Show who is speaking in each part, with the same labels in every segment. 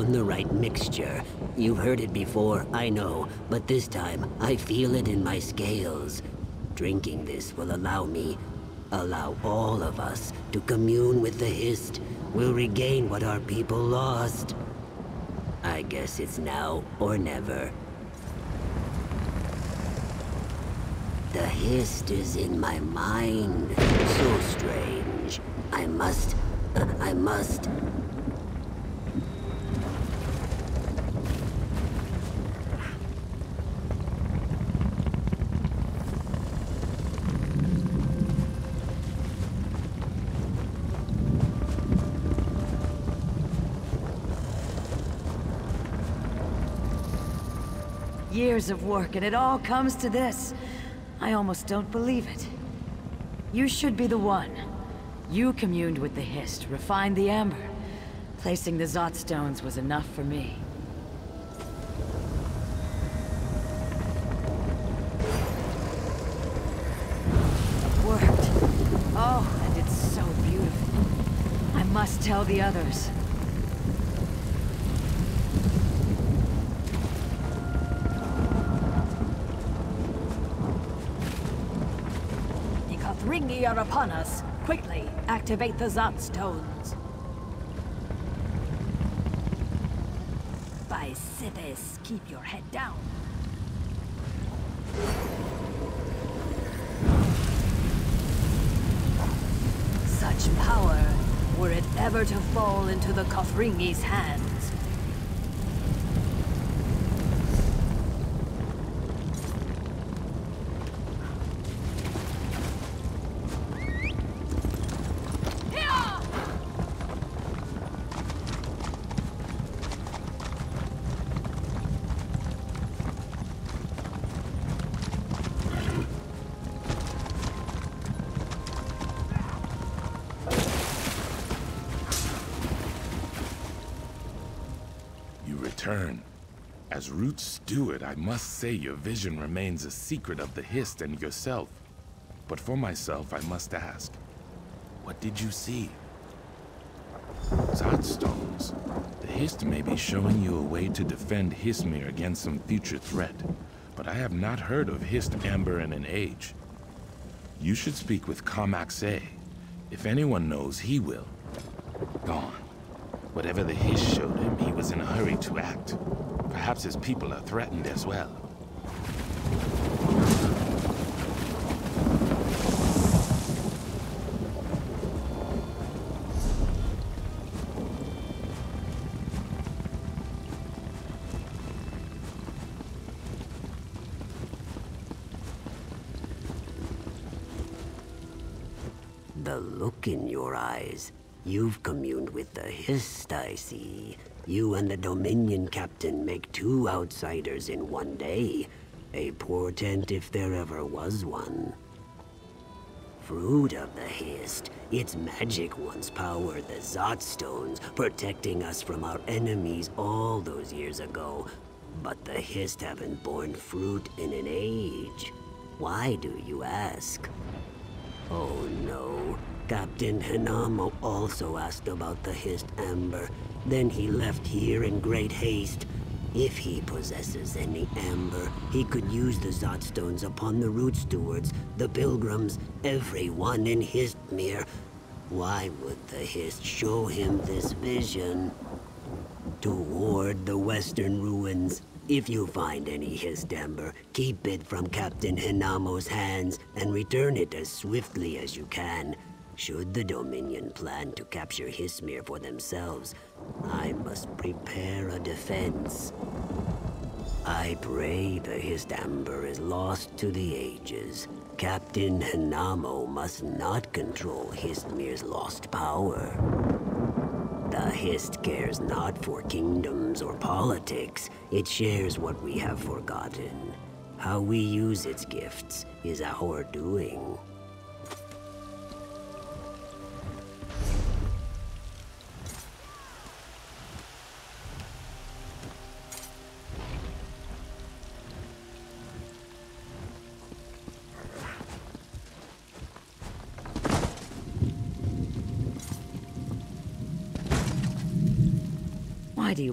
Speaker 1: found the right mixture. You've heard it before, I know, but this time I feel it in my scales. Drinking this will allow me, allow all of us, to commune with the Hist. We'll regain what our people lost. I guess it's now or never. The Hist is in my mind. So strange. I must... I must...
Speaker 2: Years of work, and it all comes to this. I almost don't believe it. You should be the one. You communed with the Hist, refined the Amber. Placing the Zot stones was enough for me. It worked. Oh, and it's so beautiful. I must tell the others.
Speaker 3: Upon us. Quickly, activate the Zot stones. By Sithis, keep your head down. Such power, were it ever to fall into the Kothringi's hands,
Speaker 4: return. As Root Steward, I must say your vision remains a secret of the Hist and yourself. But for myself, I must ask, what did you see? Zod stones. The Hist may be showing you a way to defend Hissmir against some future threat, but I have not heard of Hist Amber in an age. You should speak with Carmax A. If anyone knows, he will. Gone. Whatever the Hist showed him, he was in a hurry to act. Perhaps his people are threatened as well.
Speaker 1: The look in your eyes. You've communed with the Hist, I see. You and the Dominion Captain make two outsiders in one day. A portent if there ever was one. Fruit of the Hist. Its magic once powered the Zot Stones, protecting us from our enemies all those years ago. But the Hist haven't borne fruit in an age. Why do you ask? Oh no. Captain Hinamo also asked about the Hist Amber. Then he left here in great haste. If he possesses any amber, he could use the Zot stones upon the root stewards, the pilgrims, everyone in Hissmir. Why would the Hist show him this vision? To ward the western ruins. If you find any Hist amber, keep it from Captain Hinamo's hands and return it as swiftly as you can. Should the Dominion plan to capture Hissmir for themselves, I must prepare a defense. I pray the Hist Amber is lost to the ages. Captain Hinamo must not control Hissmir's lost power. The Hist cares not for kingdoms or politics. It shares what we have forgotten. How we use its gifts is our doing.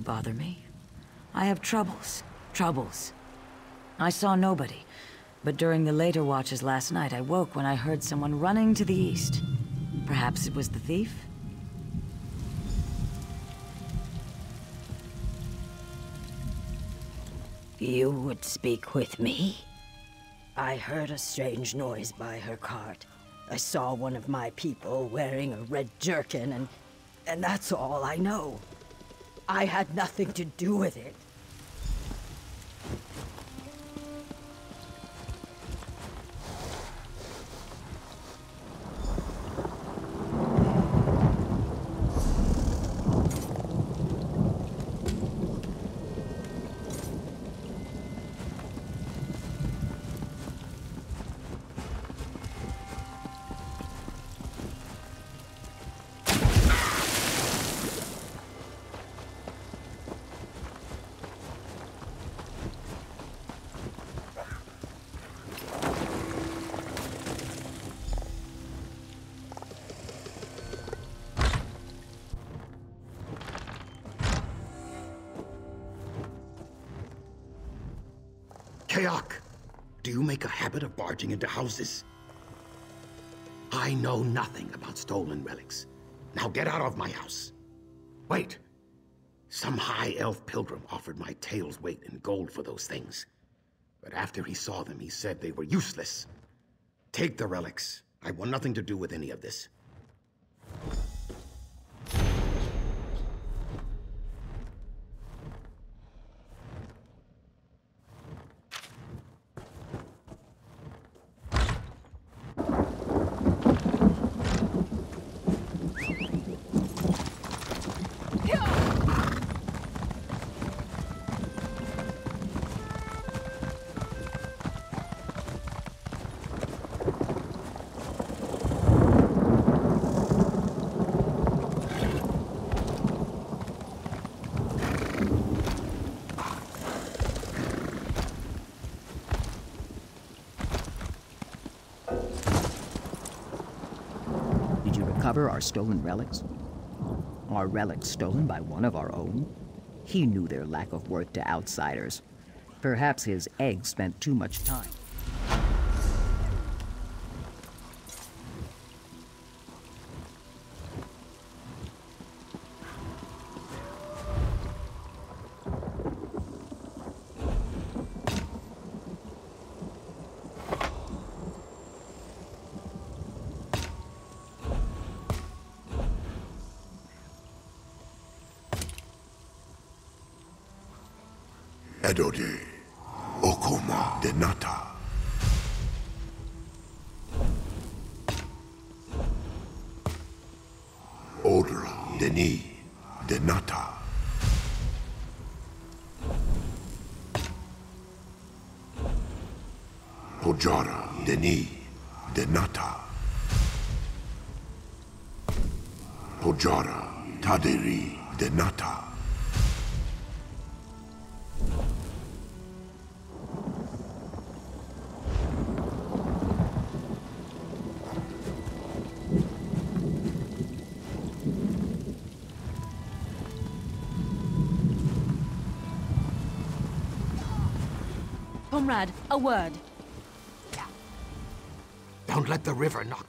Speaker 2: Bother me? I have troubles. Troubles. I saw nobody, but during the later watches last night, I woke when I heard someone running to the east. Perhaps it was the thief?
Speaker 3: You would speak with me? I heard a strange noise by her cart. I saw one of my people wearing a red jerkin and... and that's all I know. I had nothing to do with it.
Speaker 5: Make a habit of barging into houses? I know nothing about stolen relics. Now get out of my house. Wait. Some high elf pilgrim offered my tail's weight in gold for those things. But after he saw them, he said they were useless. Take the relics. I want nothing to do with any of this.
Speaker 6: Recover our stolen relics? Our relics stolen by one of our own? He knew their lack of worth to outsiders. Perhaps his egg spent too much time.
Speaker 7: A word.
Speaker 5: Don't let the river knock.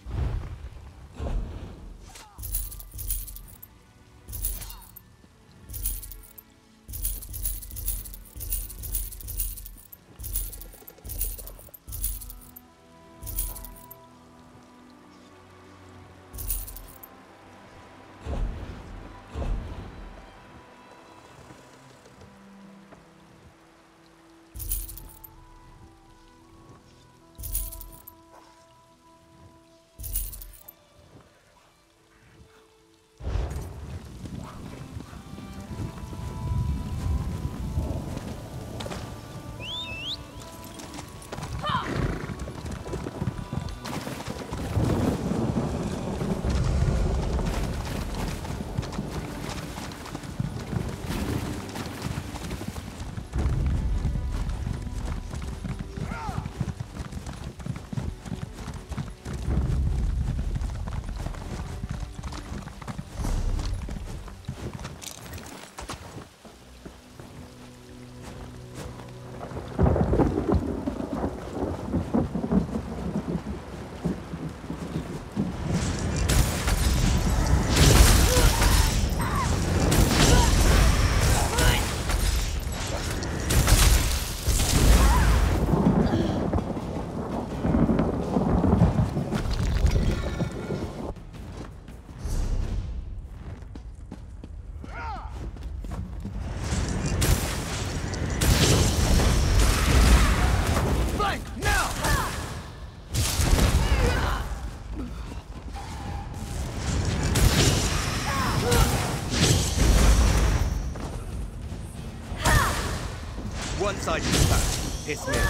Speaker 8: Outside the back. His men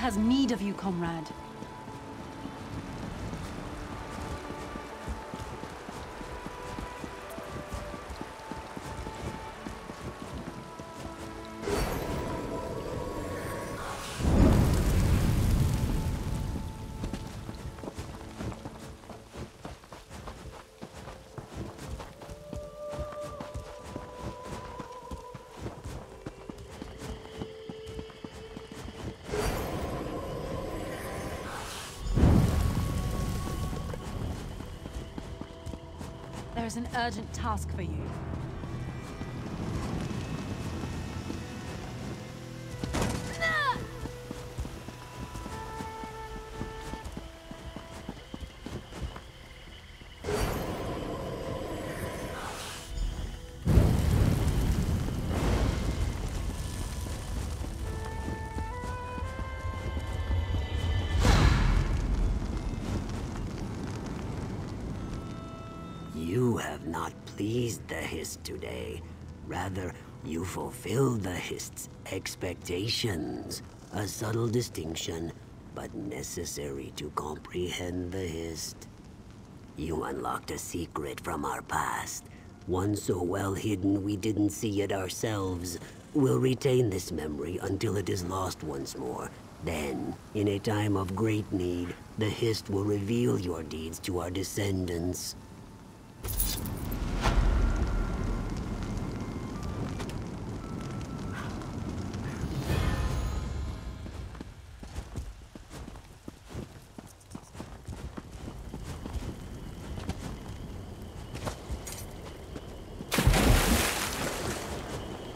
Speaker 7: has need of you, comrade. Is an urgent task for you.
Speaker 1: You pleased the Hist today. Rather, you fulfilled the Hist's expectations. A subtle distinction, but necessary to comprehend the Hist. You unlocked a secret from our past. One so well hidden we didn't see it ourselves. We'll retain this memory until it is lost once more. Then, in a time of great need, the Hist will reveal your deeds to our descendants.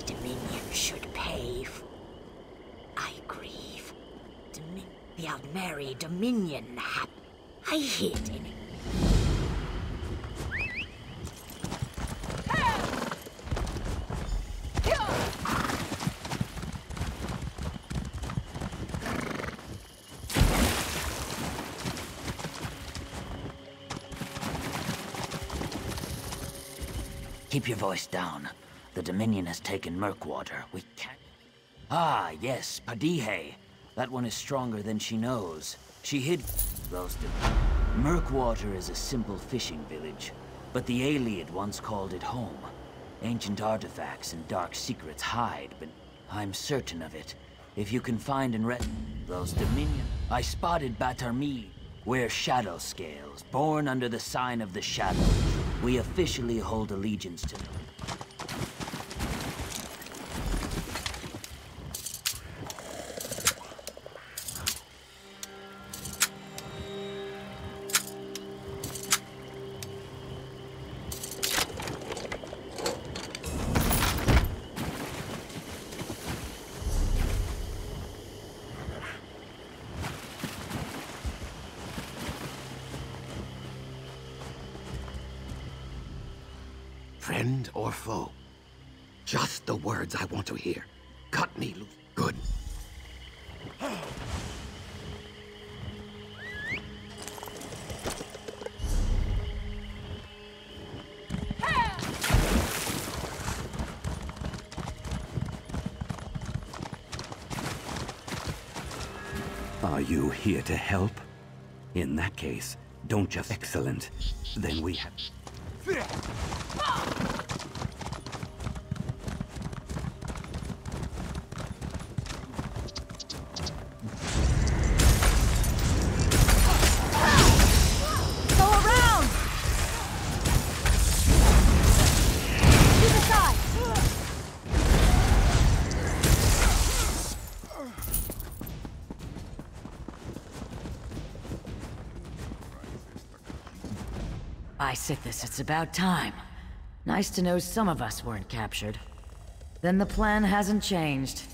Speaker 9: Dominion should pay. f- I grieve. Domin- the Aldmeri Dominion I hid in it.
Speaker 10: Keep your voice down. The Dominion has taken Murkwater. We can't... Ah, yes, Padihe. That one is stronger than she knows. She hid. Dom- Murkwater is a simple fishing village, but the Ayleid once called it home. Ancient artifacts and dark secrets hide, but I'm certain of it. If you can find and re... Those Dominion... I spotted Batarmi, wear shadow scales, born under the sign of the Shadow. We officially hold allegiance to them.
Speaker 5: friend or foe. Just the words I want to hear. Cut me loose. Good.
Speaker 11: Are you here to help? In that case, don't just... Excellent. Then we have...
Speaker 2: By Sithis, it's about time. Nice to know some of us weren't captured. Then the plan hasn't changed.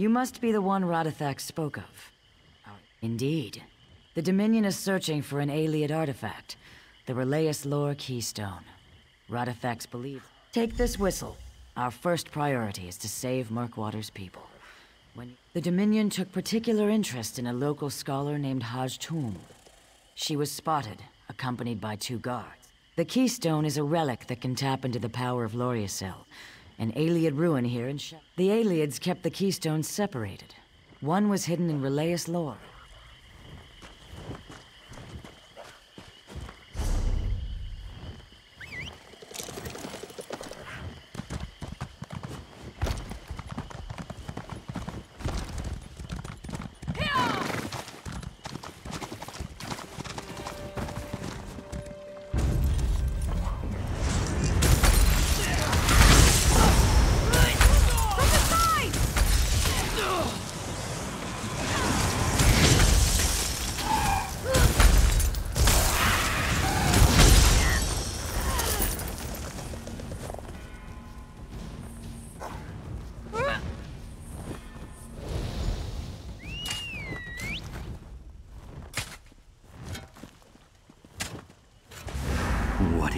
Speaker 2: You must be the one Radithax spoke of. Oh, indeed. The Dominion is searching for an Ayleid artifact, the Relayus Lore Keystone. Radithax believes... Take this whistle. Our first priority is to save Murkwater's people. When the Dominion took particular interest in a local scholar named Haj. She was spotted, accompanied by two guards. The Keystone is a relic that can tap into the power of Loriasel, an Ayleid ruin here in The Ayleids kept the Keystones separated. One was hidden in Relayus lore.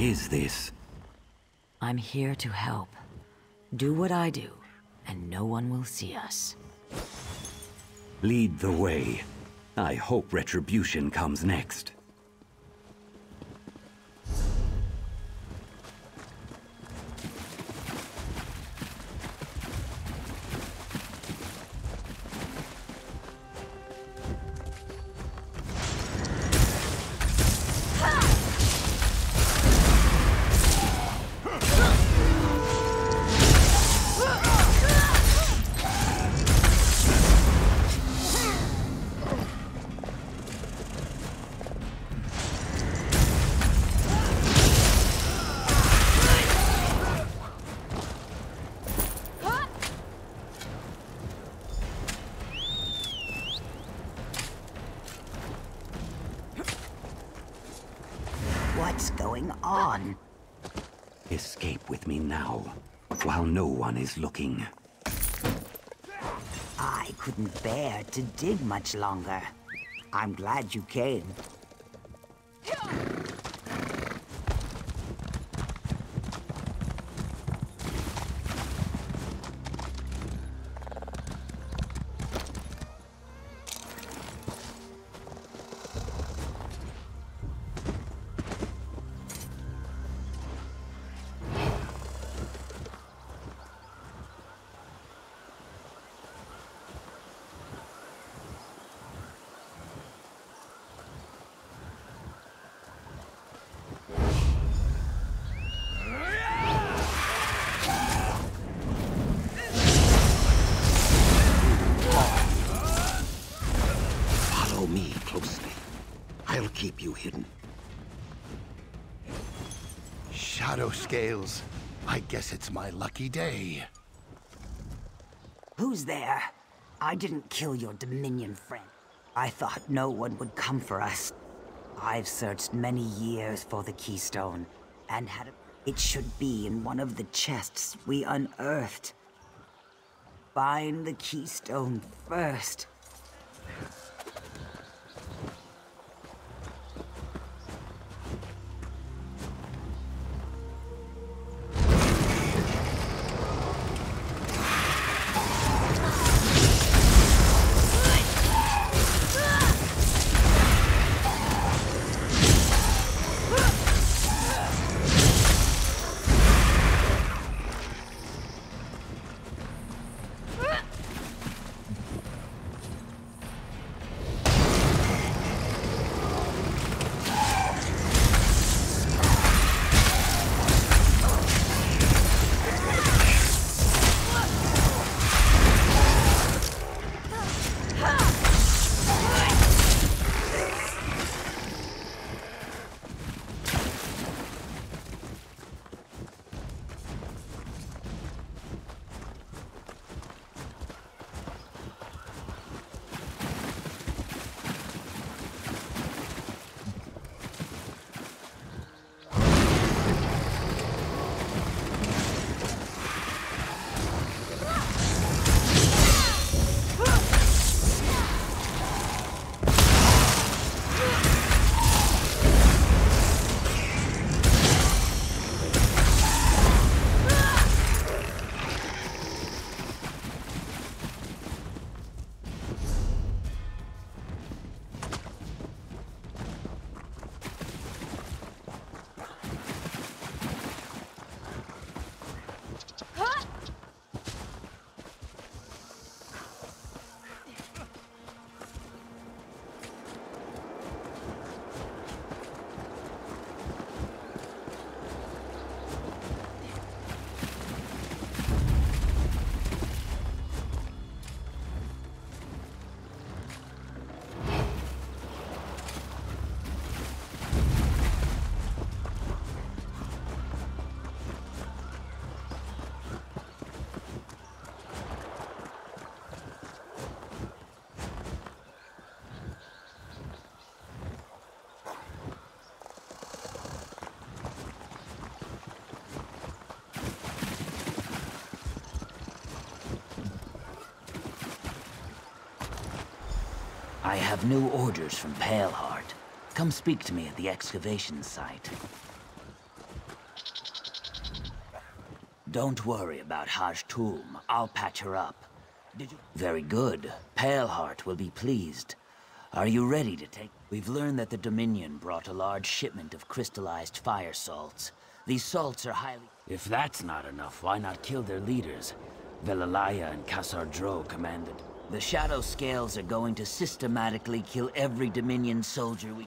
Speaker 11: Is this?
Speaker 2: I'm here to help. Do what I do, and no one will see us.
Speaker 11: Lead the way. I hope retribution comes next. While no one is looking.
Speaker 1: I couldn't bear to dig much longer. I'm glad you came.
Speaker 5: No scales. I guess it's my lucky day.
Speaker 12: Who's there? I didn't kill your Dominion friend. I thought no one would come for us. I've searched many years for the Keystone, and had. It should be in one of the chests we unearthed. Find the Keystone first.
Speaker 10: I have new orders from Paleheart. Come speak to me at the excavation site. Don't worry about Haj Tulm. I'll patch her up. Very good. Paleheart will be pleased. Are you ready to take... We've learned that the Dominion brought a large shipment of crystallized fire salts. These salts are highly... If that's not enough, why not kill their leaders? Velalaya and Kassar Dro commanded. The Shadow Scales are going to systematically kill every Dominion soldier we...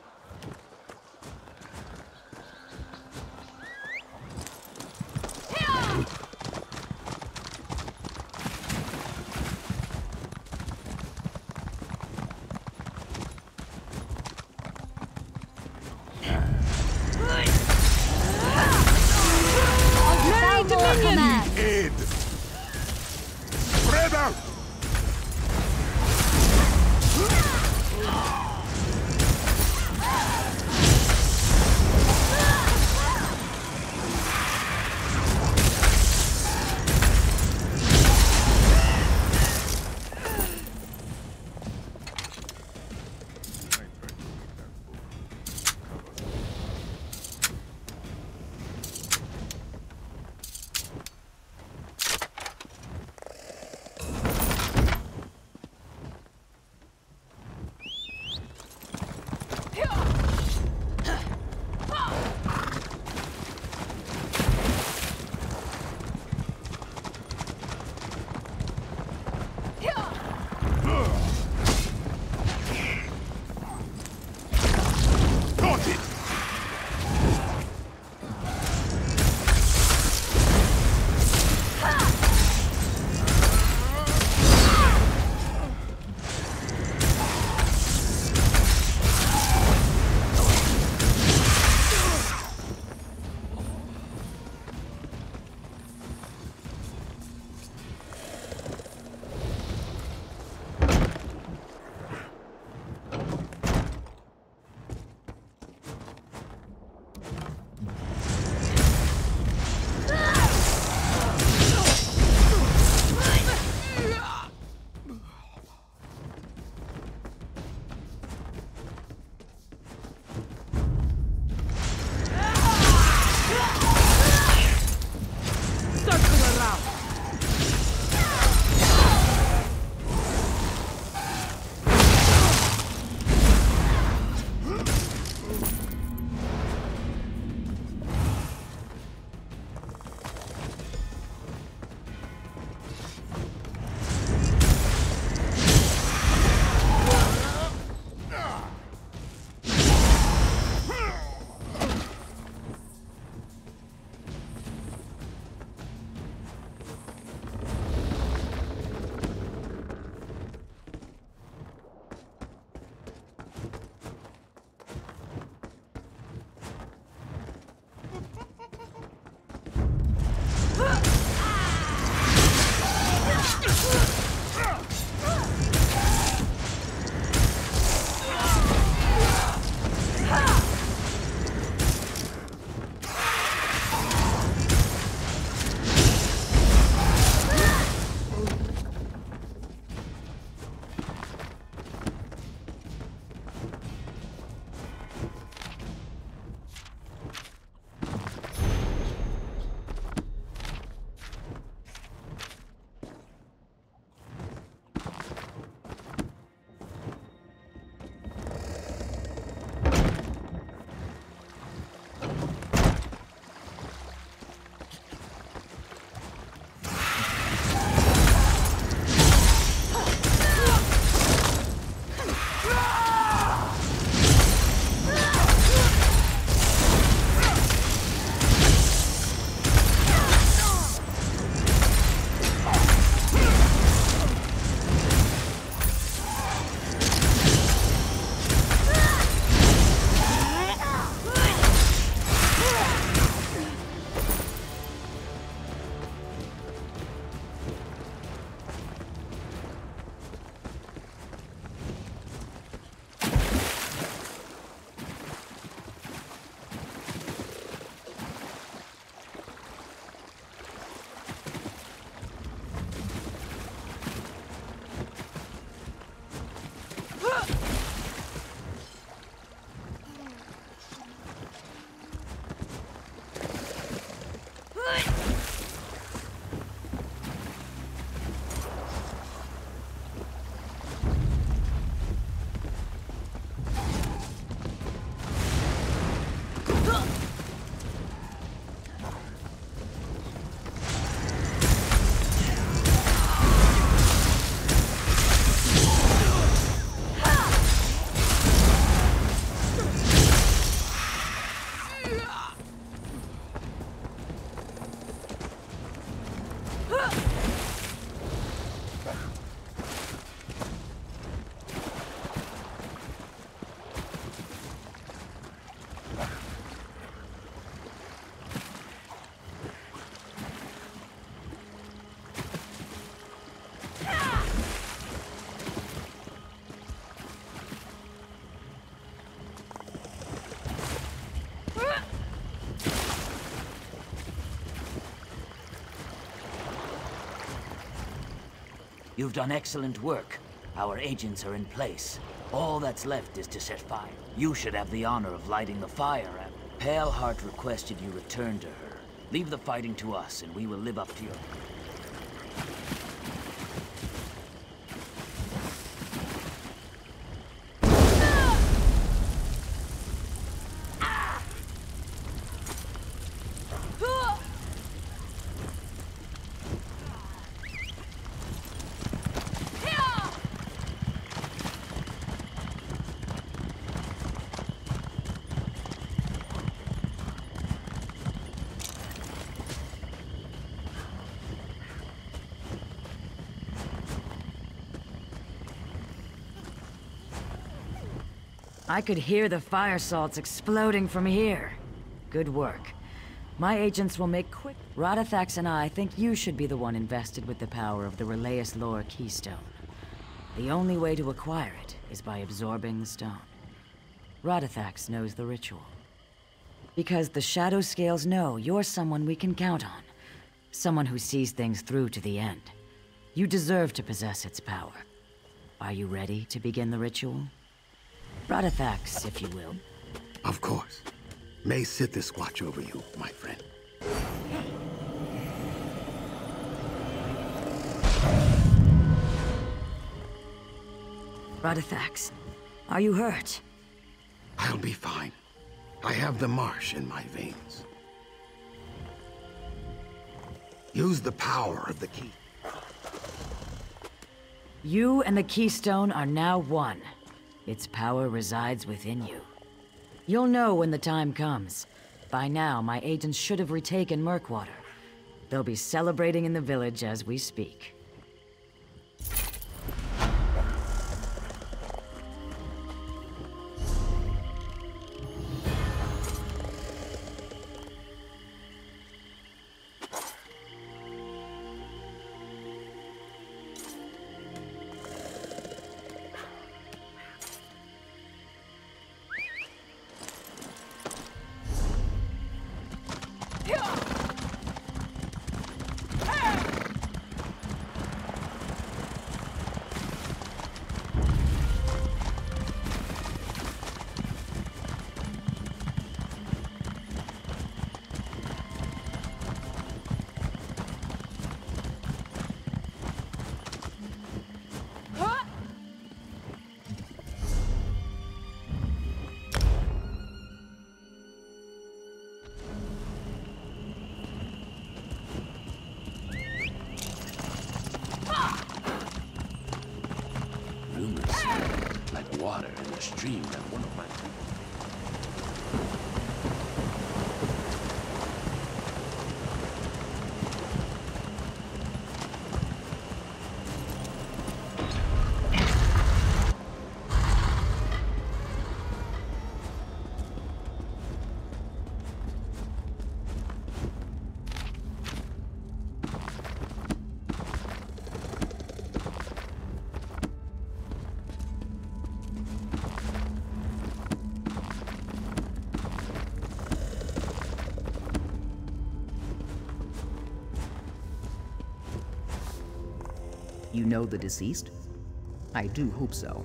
Speaker 5: Huh? Huh!
Speaker 10: You've done excellent work. Our agents are in place. All that's left is to set fire. You should have the honor of lighting the fire. Pale Paleheart requested you return to her. Leave the fighting to us, and we will live up to your...
Speaker 2: I could hear the fire salts exploding from here. Good work. My agents will make quick... Radithax and I think you should be the one invested with the power of the Releus Lore Keystone. The only way to acquire it is by absorbing the stone. Radithax knows the ritual. Because the Shadow Scales know you're someone we can count on. Someone who sees things through to the end. You deserve to possess its power. Are you ready to begin the ritual? Radithax, if you will.
Speaker 5: Of course. May Sithis watch over you, my friend.
Speaker 2: Radithax, are you hurt?
Speaker 5: I'll be fine. I have the marsh in my veins. Use the power of the key.
Speaker 2: You and the Keystone are now one. Its power resides within you. You'll know when the time comes. By now, my agents should have retaken Murkwater. They'll be celebrating in the village as we speak.
Speaker 4: One of
Speaker 13: You know the deceased? I do hope so.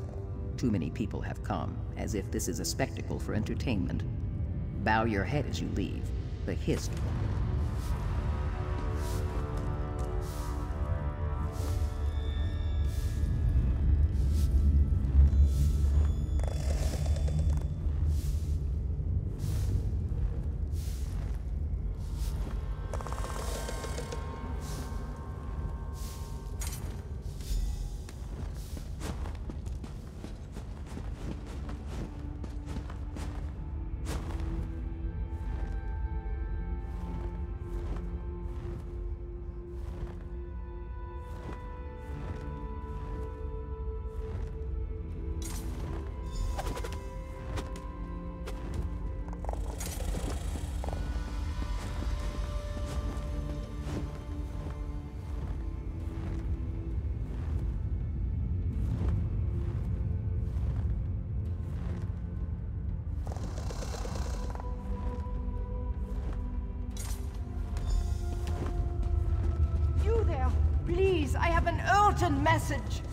Speaker 13: Too many people have come, as if this is a spectacle for entertainment. Bow your head as you leave. The Hist
Speaker 7: an urgent message.